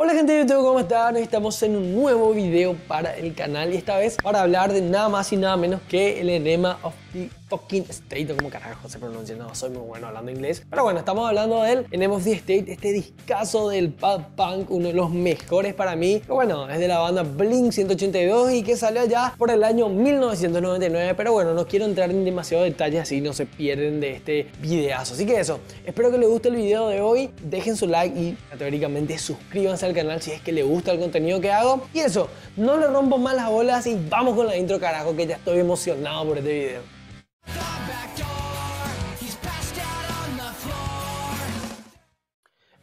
Hola gente de YouTube, ¿cómo están? Estamos en un nuevo video para el canal y esta vez para hablar de nada más y nada menos que el enema of the fucking state, como carajo se pronuncia, no soy muy bueno hablando inglés. Pero bueno, estamos hablando del enema of the state, este discazo del pop punk, uno de los mejores para mí. Que bueno, es de la banda Blink 182 y que salió ya por el año 1999. Pero bueno, no quiero entrar en demasiado detalle así no se pierden de este videazo. Así que eso, espero que les guste el video de hoy. Dejen su like y teóricamente suscríbanse al canal si es que les gusta el contenido que hago. Y eso, no le rompo más las bolas y vamos con la intro carajo que ya estoy emocionado por este video.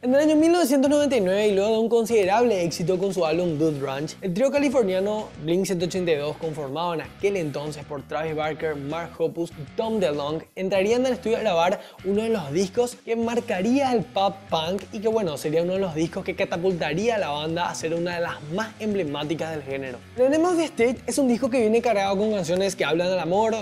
En el año 1999 y luego de un considerable éxito con su álbum Dude Ranch, el trío californiano Blink-182, conformado en aquel entonces por Travis Barker, Mark Hoppus y Tom DeLonge, entrarían al estudio a grabar uno de los discos que marcaría el pop punk y que bueno, sería uno de los discos que catapultaría a la banda a ser una de las más emblemáticas del género. The Name of the State es un disco que viene cargado con canciones que hablan del amor,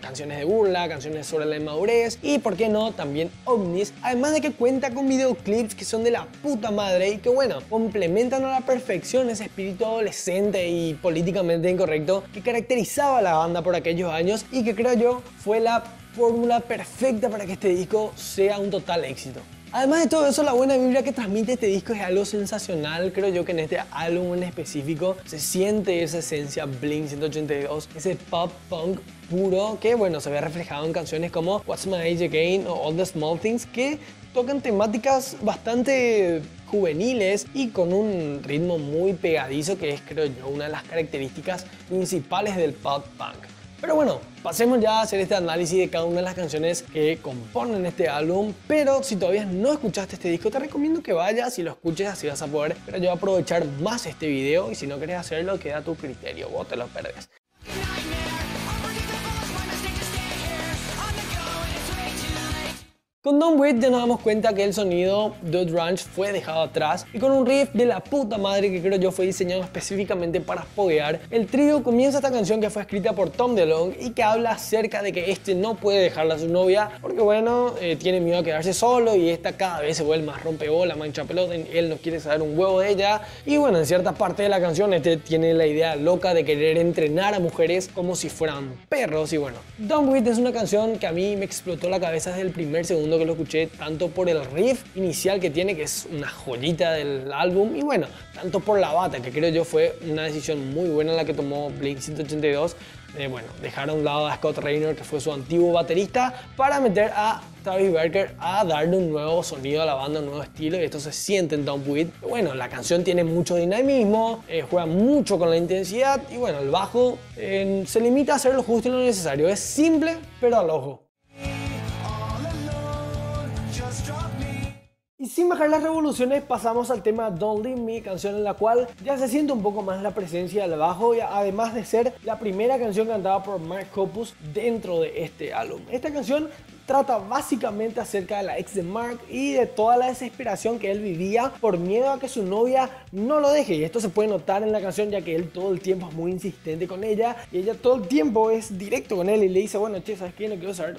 canciones de burla, canciones sobre la inmadurez y, por qué no, también ovnis, además de que cuenta con videoclips que son de la puta madre y que bueno, complementan a la perfección ese espíritu adolescente y políticamente incorrecto que caracterizaba a la banda por aquellos años y que creo yo fue la fórmula perfecta para que este disco sea un total éxito. Además de todo eso, la buena vibra que transmite este disco es algo sensacional. Creo yo que en este álbum en específico se siente esa esencia Blink 182, ese pop punk puro que, bueno, se ve reflejado en canciones como What's My Age Again o All the Small Things que tocan temáticas bastante juveniles y con un ritmo muy pegadizo que es creo yo una de las características principales del pop punk. Pero bueno, pasemos ya a hacer este análisis de cada una de las canciones que componen este álbum. Pero si todavía no escuchaste este disco, te recomiendo que vayas y lo escuches, así vas a poder. Pero yo voy a aprovechar más este video y si no quieres hacerlo, queda a tu criterio, vos te lo perdés. Con Don't Wait ya nos damos cuenta que el sonido Dude Ranch fue dejado atrás y con un riff de la puta madre que creo yo fue diseñado específicamente para foguear, el trío comienza esta canción que fue escrita por Tom DeLonge y que habla acerca de que este no puede dejarla a su novia porque bueno, eh, tiene miedo a quedarse solo y esta cada vez se vuelve más rompebola, mancha pelota, él no quiere saber un huevo de ella. Y bueno, en cierta parte de la canción este tiene la idea loca de querer entrenar a mujeres como si fueran perros y bueno, Don't Wait es una canción que a mí me explotó la cabeza desde el primer segundo que lo escuché tanto por el riff inicial que tiene, que es una joyita del álbum, y bueno, tanto por la bata, que creo yo fue una decisión muy buena la que tomó Blink 182. Eh, bueno, dejar a un lado a Scott Raynor, que fue su antiguo baterista, para meter a Travis Barker a darle un nuevo sonido a la banda, un nuevo estilo, y esto se siente en Don't With. Bueno, la canción tiene mucho dinamismo, eh, juega mucho con la intensidad, y bueno, el bajo eh, se limita a hacer lo justo y lo necesario. Es simple, pero al ojo. Y sin bajar las revoluciones pasamos al tema Don't Leave Me, canción en la cual ya se siente un poco más la presencia del bajo, y además de ser la primera canción cantada por Mark Hoppus dentro de este álbum. Esta canción trata básicamente acerca de la ex de Mark y de toda la desesperación que él vivía por miedo a que su novia no lo deje. Y esto se puede notar en la canción ya que él todo el tiempo es muy insistente con ella y ella todo el tiempo es directo con él y le dice, bueno, che, ¿sabes qué? No quiero saber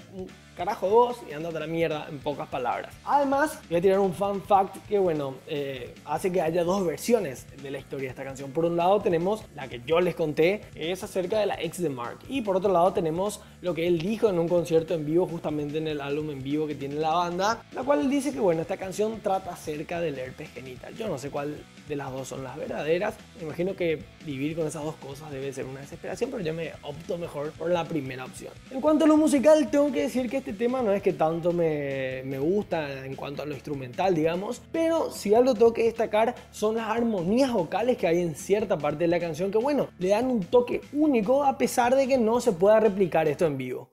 carajo dos y andate a la mierda en pocas palabras. Además, voy a tirar un fun fact que, bueno, eh, hace que haya dos versiones de la historia de esta canción. Por un lado tenemos la que yo les conté, es acerca de la ex de Mark. Y por otro lado tenemos lo que él dijo en un concierto en vivo, justamente en el álbum en vivo que tiene la banda, la cual dice que, bueno, esta canción trata acerca del herpes genital. Yo no sé cuál de las dos son las verdaderas. Me imagino que vivir con esas dos cosas debe ser una desesperación, pero yo me opto mejor por la primera opción. En cuanto a lo musical, tengo que decir que este tema no es que tanto me, me, gusta en cuanto a lo instrumental, digamos, pero si algo tengo que destacar son las armonías vocales que hay en cierta parte de la canción que, bueno, le dan un toque único a pesar de que no se pueda replicar esto vivo.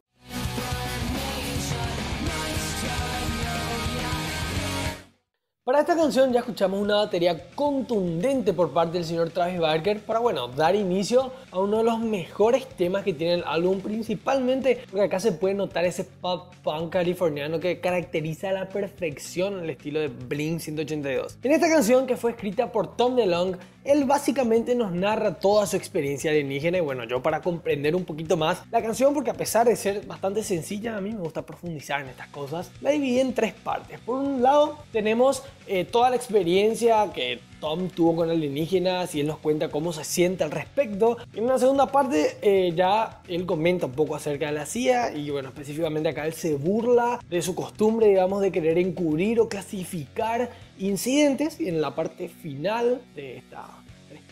Para esta canción ya escuchamos una batería contundente por parte del señor Travis Barker para, bueno, dar inicio a uno de los mejores temas que tiene el álbum, principalmente porque acá se puede notar ese pop punk californiano que caracteriza a la perfección el estilo de Blink 182. En esta canción que fue escrita por Tom DeLonge, él básicamente nos narra toda su experiencia alienígena y bueno, yo para comprender un poquito más la canción, porque a pesar de ser bastante sencilla, a mí me gusta profundizar en estas cosas, la dividí en tres partes. Por un lado tenemos eh, toda la experiencia que Tom tuvo con alienígenas y él nos cuenta cómo se siente al respecto. En una segunda parte eh, ya él comenta un poco acerca de la CIA y bueno, específicamente acá él se burla de su costumbre, digamos, de querer encubrir o clasificar incidentes y en la parte final de tres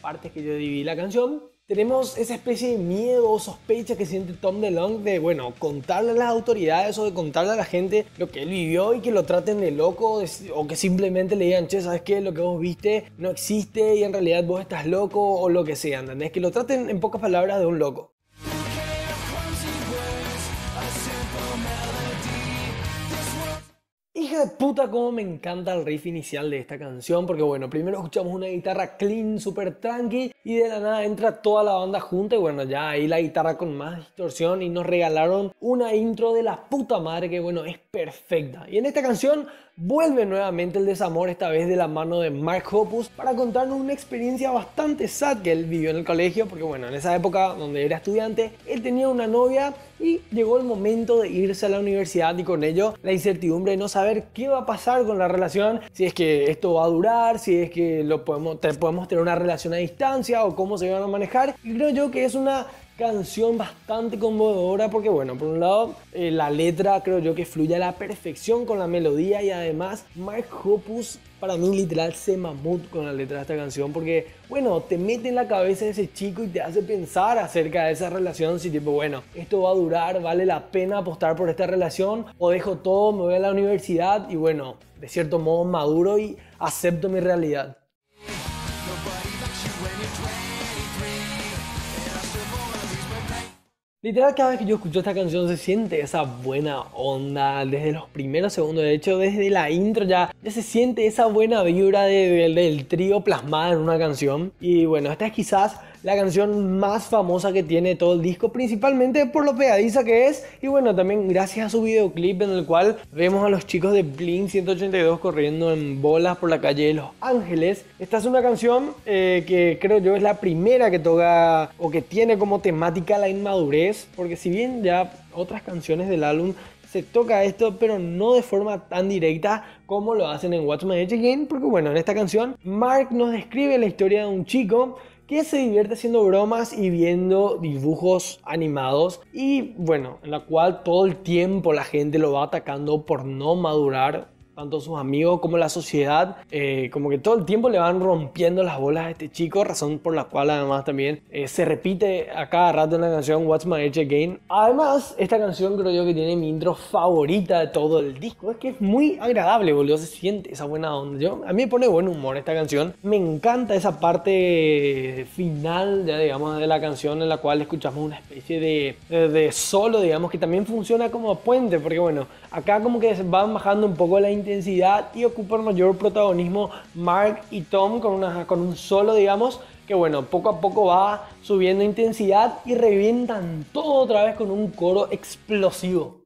partes que yo dividí la canción tenemos esa especie de miedo o sospecha que siente Tom DeLonge de, bueno, contarle a las autoridades o de contarle a la gente lo que él vivió y que lo traten de loco o que simplemente le digan, che, ¿sabes qué? Lo que vos viste no existe y en realidad vos estás loco o lo que sea, ¿entendés? Que lo traten en pocas palabras de un loco. De puta, como me encanta el riff inicial de esta canción, porque bueno, primero escuchamos una guitarra clean, super tranqui, y de la nada entra toda la banda junta, y bueno, ya ahí la guitarra con más distorsión, y nos regalaron una intro de la puta madre que bueno, es perfecta. Y en esta canción vuelve nuevamente el desamor, esta vez de la mano de Mark Hoppus, para contarnos una experiencia bastante sad que él vivió en el colegio, porque bueno, en esa época donde era estudiante, él tenía una novia y llegó el momento de irse a la universidad y con ello la incertidumbre de no saber qué va a pasar con la relación, si es que esto va a durar, si es que lo podemos, podemos tener una relación a distancia o cómo se van a manejar. Y creo yo que es una canción bastante conmovedora porque bueno, por un lado eh, la letra creo yo que fluye a la perfección con la melodía y además Mark Hoppus para mí literal se mamut con la letra de esta canción porque bueno, te mete en la cabeza ese chico y te hace pensar acerca de esa relación si tipo bueno, esto va a durar, vale la pena apostar por esta relación o dejo todo, me voy a la universidad y bueno, de cierto modo maduro y acepto mi realidad. Literal, cada vez que yo escucho esta canción se siente esa buena onda desde los primeros segundos. De hecho, desde la intro ya, ya se siente esa buena vibra del trío plasmada en una canción. Y bueno, esta es quizás la canción más famosa que tiene todo el disco, principalmente por lo pegadiza que es y bueno, también gracias a su videoclip en el cual vemos a los chicos de Blink 182 corriendo en bolas por la calle de Los Ángeles. Esta es una canción eh, que creo yo es la primera que toca o que tiene como temática la inmadurez, porque si bien ya otras canciones del álbum se toca esto, pero no de forma tan directa como lo hacen en What's My Age Again, porque bueno, en esta canción Mark nos describe la historia de un chico que se divierte haciendo bromas y viendo dibujos animados y bueno, en la cual todo el tiempo la gente lo va atacando por no madurar tanto sus amigos como la sociedad, eh, como que todo el tiempo le van rompiendo las bolas a este chico, razón por la cual además también eh, se repite a cada rato en la canción What's My Age Again. Además, esta canción creo yo que tiene mi intro favorita de todo el disco, es que es muy agradable, boludo, se siente esa buena onda. Yo, a mí me pone buen humor esta canción, me encanta esa parte final, ya digamos, de la canción en la cual escuchamos una especie de, de, de solo, digamos, que también funciona como puente, porque bueno, acá como que van bajando un poco la intensidad y ocupan mayor protagonismo Mark y Tom con, una, con un solo, digamos, que bueno, poco a poco va subiendo intensidad y revientan todo otra vez con un coro explosivo.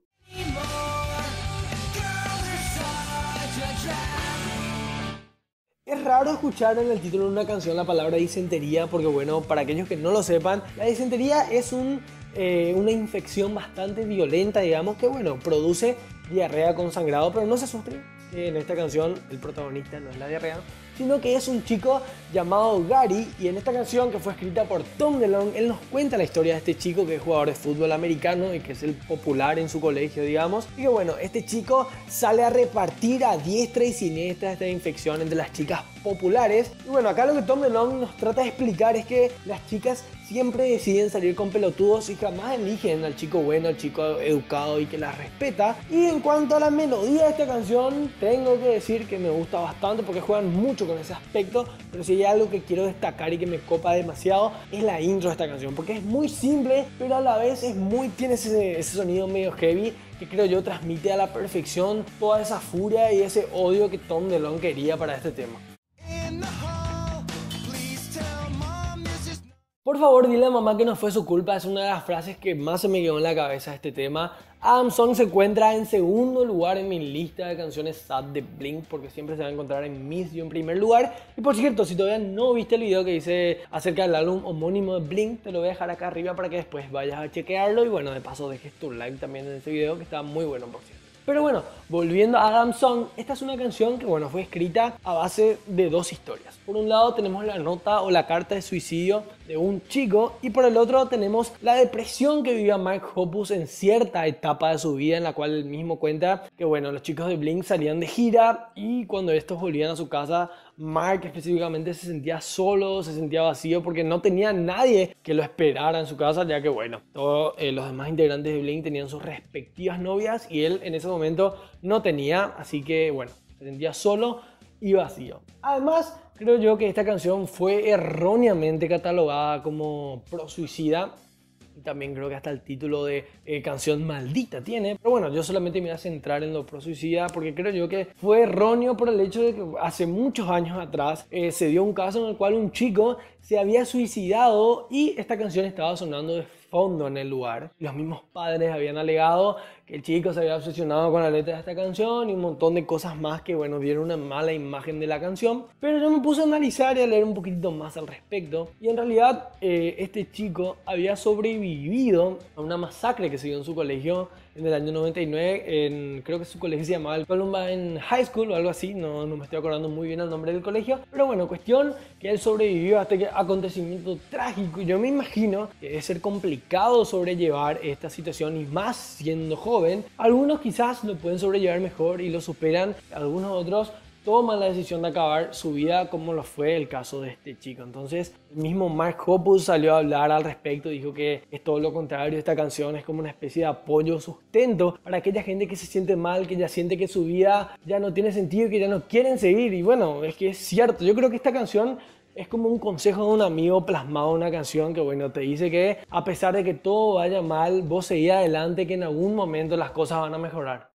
Es raro escuchar en el título de una canción la palabra disentería porque bueno, para aquellos que no lo sepan, la disentería es un, eh, una infección bastante violenta, digamos, que bueno, produce diarrea con sangrado, pero no se asusten, en esta canción el protagonista no es la diarrea, sino que es un chico llamado Gary y en esta canción que fue escrita por Tom DeLonge, él nos cuenta la historia de este chico que es jugador de fútbol americano y que es el popular en su colegio, digamos, y que bueno, este chico sale a repartir a diestra y siniestra esta infección entre las chicas populares. Y bueno, acá lo que Tom DeLonge nos trata de explicar es que las chicas siempre deciden salir con pelotudos y jamás eligen al chico bueno, al chico educado y que las respeta. Y en cuanto a la melodía de esta canción, tengo que decir que me gusta bastante porque juegan mucho con ese aspecto, pero si hay algo que quiero destacar y que me copa demasiado es la intro de esta canción, porque es muy simple, pero a la vez es muy tiene ese, ese sonido medio heavy que creo yo transmite a la perfección toda esa furia y ese odio que Tom DeLonge quería para este tema. Por favor, dile a mamá que no fue su culpa, es una de las frases que más se me quedó en la cabeza este tema. Adam Song se encuentra en segundo lugar en mi lista de canciones sad de Blink porque siempre se va a encontrar en Miss yo en primer lugar. Y por cierto, si todavía no viste el video que hice acerca del álbum homónimo de Blink, te lo voy a dejar acá arriba para que después vayas a chequearlo y bueno, de paso dejes tu like también en ese video que está muy bueno por cierto. Pero bueno, volviendo a Adam Song, esta es una canción que bueno, fue escrita a base de dos historias. Por un lado tenemos la nota o la carta de suicidio de un chico y por el otro tenemos la depresión que vivía Mark Hoppus en cierta etapa de su vida en la cual él mismo cuenta que bueno, los chicos de Blink salían de gira y cuando estos volvían a su casa Mark específicamente se sentía solo, se sentía vacío porque no tenía nadie que lo esperara en su casa, ya que bueno, todos eh, los demás integrantes de Blink tenían sus respectivas novias y él en ese momento no tenía, así que bueno, se sentía solo y vacío. Además, creo yo que esta canción fue erróneamente catalogada como pro suicida también creo que hasta el título de eh, canción maldita tiene. Pero bueno, yo solamente me voy a centrar en lo pro suicida porque creo yo que fue erróneo por el hecho de que hace muchos años atrás eh, se dio un caso en el cual un chico se había suicidado y esta canción estaba sonando de fondo en el lugar. Los mismos padres habían alegado que el chico se había obsesionado con la letra de esta canción y un montón de cosas más que, bueno, dieron una mala imagen de la canción. Pero yo me puse a analizar y a leer un poquito más al respecto. Y en realidad, eh, este chico había sobrevivido a una masacre que se dio en su colegio en el año 99, en, creo que su colegio se llamaba el Columbine High School o algo así, no, no me estoy acordando muy bien el nombre del colegio, pero bueno, cuestión que él sobrevivió a este acontecimiento trágico y yo me imagino que debe ser complicado sobrellevar esta situación y más siendo joven, algunos quizás lo pueden sobrellevar mejor y lo superan, algunos otros toma la decisión de acabar su vida como lo fue el caso de este chico. Entonces, el mismo Mark Hoppus salió a hablar al respecto, dijo que es todo lo contrario, esta canción es como una especie de apoyo, sustento para aquella gente que se siente mal, que ya siente que su vida ya no tiene sentido, que ya no quieren seguir. Y bueno, es que es cierto, yo creo que esta canción es como un consejo de un amigo plasmado en una canción que, bueno, te dice que a pesar de que todo vaya mal, vos seguís adelante, que en algún momento las cosas van a mejorar.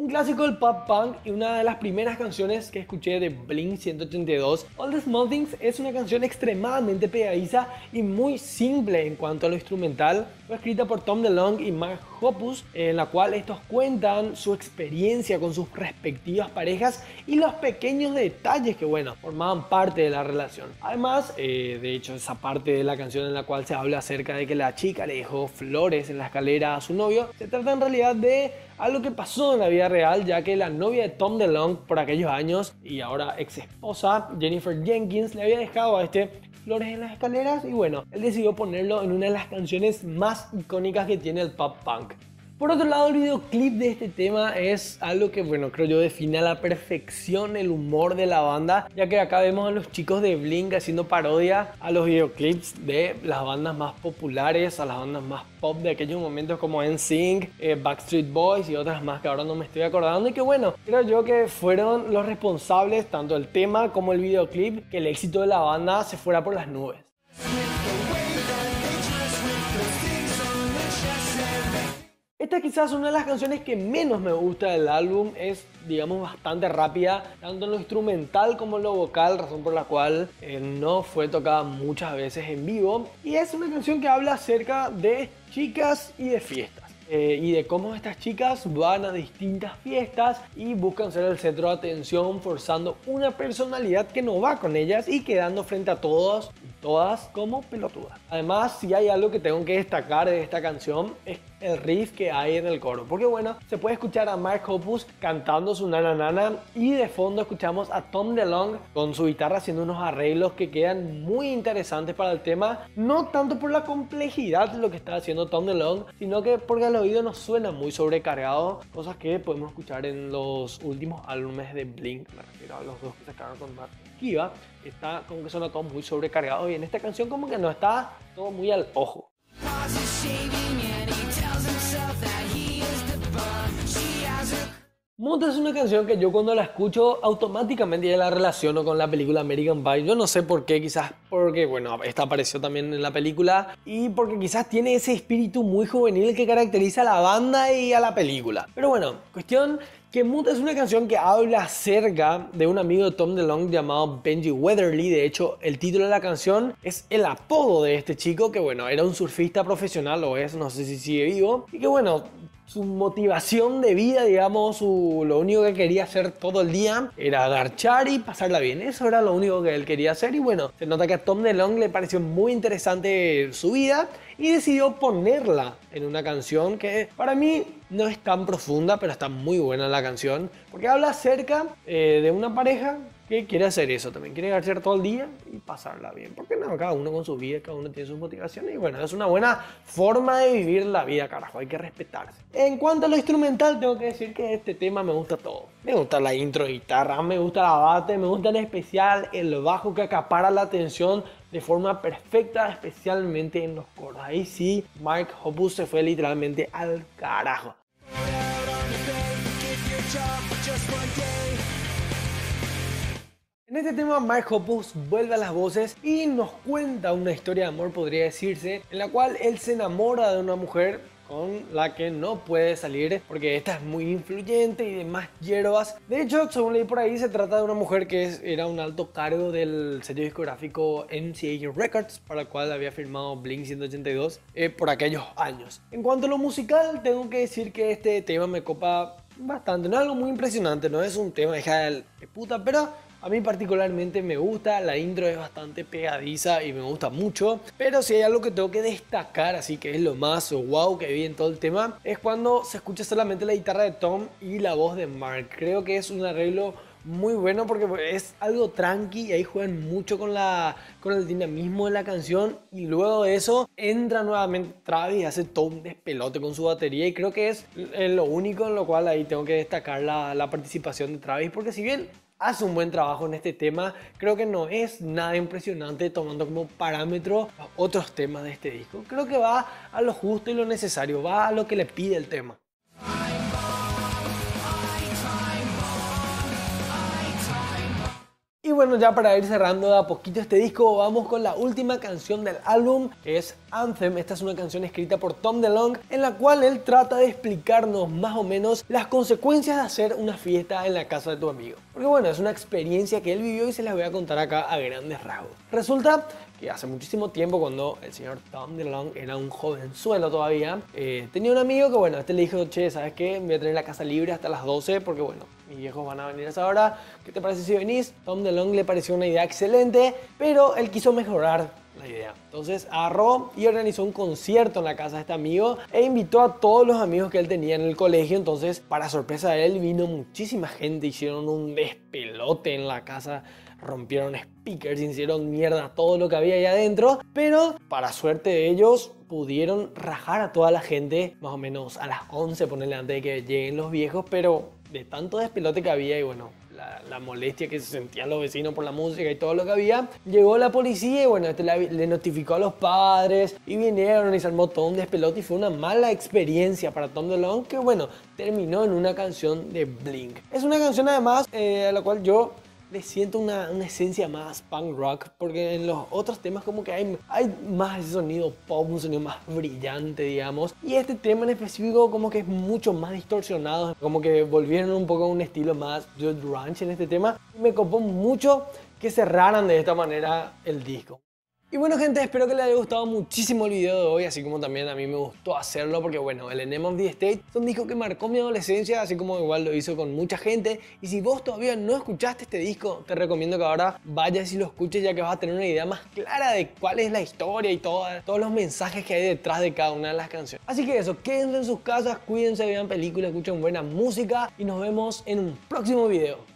Un clásico del pop punk y una de las primeras canciones que escuché de Blink 182, All the Small Things es una canción extremadamente pegadiza y muy simple en cuanto a lo instrumental. Fue escrita por Tom DeLonge y Mark Hoppus, en la cual estos cuentan su experiencia con sus respectivas parejas y los pequeños detalles que, bueno, formaban parte de la relación. Además, eh, de hecho, esa parte de la canción en la cual se habla acerca de que la chica le dejó flores en la escalera a su novio, se trata en realidad de algo que pasó en la vida real, ya que la novia de Tom DeLonge por aquellos años y ahora ex esposa Jennifer Jenkins le había dejado a este flores en las escaleras y bueno, él decidió ponerlo en una de las canciones más icónicas que tiene el pop punk. Por otro lado, el videoclip de este tema es algo que, bueno, creo yo define a la perfección el humor de la banda, ya que acá vemos a los chicos de Blink haciendo parodia a los videoclips de las bandas más populares, a las bandas más pop de aquellos momentos como NSYNC, eh, Backstreet Boys y otras más que ahora no me estoy acordando y que bueno, creo yo que fueron los responsables tanto el tema como el videoclip que el éxito de la banda se fuera por las nubes. Esta quizás una de las canciones que menos me gusta del álbum es, digamos, bastante rápida, tanto en lo instrumental como en lo vocal, razón por la cual eh, no fue tocada muchas veces en vivo. Y es una canción que habla acerca de chicas y de fiestas. Eh, y de cómo estas chicas van a distintas fiestas y buscan ser el centro de atención forzando una personalidad que no va con ellas y quedando frente a todos y todas como pelotudas. Además, si hay algo que tengo que destacar de esta canción es el riff que hay en el coro. Porque bueno, se puede escuchar a Mark Hoppus cantando su nana nana y de fondo escuchamos a Tom DeLonge con su guitarra haciendo unos arreglos que quedan muy interesantes para el tema. No tanto por la complejidad de lo que está haciendo Tom DeLonge, sino que porque al oído nos suena muy sobrecargado, cosas que podemos escuchar en los últimos álbumes de Blink, me refiero a los dos que sacaron con Mark Kiva, está como que suena todo muy sobrecargado y en esta canción como que no está todo muy al ojo. Monta es una canción que yo cuando la escucho automáticamente ya la relaciono con la película American Pie. Yo no sé por qué, quizás porque, bueno, esta apareció también en la película y porque quizás tiene ese espíritu muy juvenil que caracteriza a la banda y a la película. Pero bueno, cuestión que Mood es una canción que habla acerca de un amigo de Tom DeLonge llamado Benji Weatherly. De hecho, el título de la canción es el apodo de este chico que, bueno, era un surfista profesional o es, no sé si sigue vivo. Y que, bueno, su motivación de vida, digamos, su, lo único que quería hacer todo el día era agarchar y pasarla bien. Eso era lo único que él quería hacer y bueno, se nota que Tom DeLonge le pareció muy interesante su vida y decidió ponerla en una canción que para mí no es tan profunda, pero está muy buena la canción, porque habla acerca eh, de una pareja que quiere hacer eso también, quiere hacer todo el día y pasarla bien. Porque no, cada uno con su vida, cada uno tiene sus motivaciones y bueno, es una buena forma de vivir la vida, carajo, hay que respetarse. En cuanto a lo instrumental, tengo que decir que este tema me gusta todo. Me gusta la intro guitarra, me gusta la bate, me gusta en especial el bajo que acapara la atención de forma perfecta, especialmente en los coros. Ahí sí, Mark Hoppus se fue literalmente al carajo. En este tema, Mark Hoppus vuelve a las voces y nos cuenta una historia de amor, podría decirse, en la cual él se enamora de una mujer con la que no puede salir porque esta es muy influyente y demás hierbas. De hecho, según leí por ahí, se trata de una mujer que era un alto cargo del sello discográfico MCA Records, para el cual había firmado Blink 182 eh, por aquellos años. En cuanto a lo musical, tengo que decir que este tema me copa bastante. No es algo muy impresionante, no es un tema de puta, pero a mí particularmente me gusta, la intro es bastante pegadiza y me gusta mucho, pero si hay algo que tengo que destacar, así que es lo más wow que vi en todo el tema, es cuando se escucha solamente la guitarra de Tom y la voz de Mark. Creo que es un arreglo muy bueno porque es algo tranqui y ahí juegan mucho con, la, el dinamismo de la canción y luego de eso entra nuevamente Travis y hace todo un despelote con su batería y creo que es lo único en lo cual ahí tengo que destacar la, la participación de Travis porque si bien hace un buen trabajo en este tema. Creo que no es nada impresionante tomando como parámetro otros temas de este disco. Creo que va a lo justo y lo necesario, va a lo que le pide el tema. Y bueno, ya para ir cerrando de a poquito este disco, vamos con la última canción del álbum, que es Anthem. Esta es una canción escrita por Tom DeLonge, en la cual él trata de explicarnos más o menos las consecuencias de hacer una fiesta en la casa de tu amigo. Porque bueno, es una experiencia que él vivió y se las voy a contar acá a grandes rasgos. Resulta que hace muchísimo tiempo, cuando el señor Tom DeLonge era un jovenzuelo todavía, eh, tenía un amigo que, bueno, este le dijo, che, ¿sabes qué? Voy a tener la casa libre hasta las 12 porque, bueno, mis viejos van a venir a esa hora. ¿Qué te parece si venís? Tom DeLonge le pareció una idea excelente, pero él quiso mejorar la idea. Entonces agarró y organizó un concierto en la casa de este amigo e invitó a todos los amigos que él tenía en el colegio. Entonces, para sorpresa de él, vino muchísima gente, hicieron un despelote en la casa rompieron speakers, hicieron mierda todo lo que había ahí adentro, pero para suerte de ellos pudieron rajar a toda la gente más o menos a las 11, ponerle antes de que lleguen los viejos, pero de tanto despelote que había y bueno, la, molestia que se sentían los vecinos por la música y todo lo que había. Llegó la policía y bueno, este le, notificó a los padres y vinieron y se armó todo un despelote y fue una mala experiencia para Tom DeLonge que bueno, terminó en una canción de Blink. Es una canción además eh, a la cual yo le siento una, una, esencia más punk rock, porque en los otros temas como que hay, hay más sonido pop, un sonido más brillante, digamos. Y este tema en específico como que es mucho más distorsionado, como que volvieron un poco a un estilo más Jude Ranch en este tema. Me copó mucho que cerraran de esta manera el disco. Y bueno gente, espero que les haya gustado muchísimo el video de hoy, así como también a mí me gustó hacerlo porque bueno, el Enema of the State es un disco que marcó mi adolescencia, así como igual lo hizo con mucha gente. Y si vos todavía no escuchaste este disco, te recomiendo que ahora vayas y lo escuches ya que vas a tener una idea más clara de cuál es la historia y todos los mensajes que hay detrás de cada una de las canciones. Así que eso, quédense en sus casas, cuídense, vean películas, escuchen buena música y nos vemos en un próximo video.